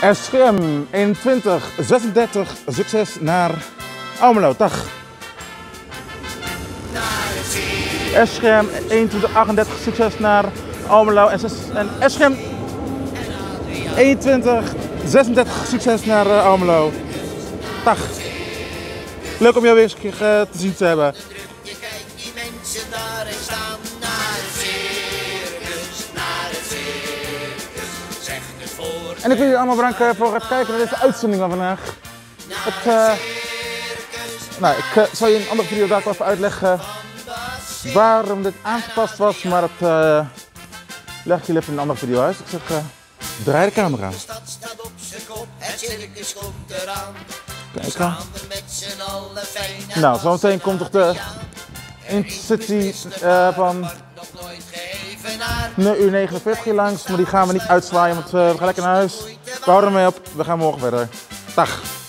SGM 21, 36, succes naar Almelo, dag. SGM 21, 38, succes naar Almelo. En, en SGM 21, 36, succes naar eh, Almelo. Dag. Leuk om jou weer eens een keer eh, te zien te hebben. En ik wil jullie allemaal bedanken voor het kijken naar deze uitzending van vandaag. Het, eh, nou, ik eh, zal je in een andere video daar even uitleggen waarom dit aangepast was, maar dat eh, leg ik jullie even in een andere video uit. Ik zeg, draai de camera. de stad staat op zijn kop, het circus komt eraan. Kijk aan. Nou, zometeen komt toch de Intercity van 0 uur 49 hier langs, maar die gaan we niet uitzwaaien, want eh, we gaan lekker naar huis. We houden ermee op, we gaan morgen verder. Dag.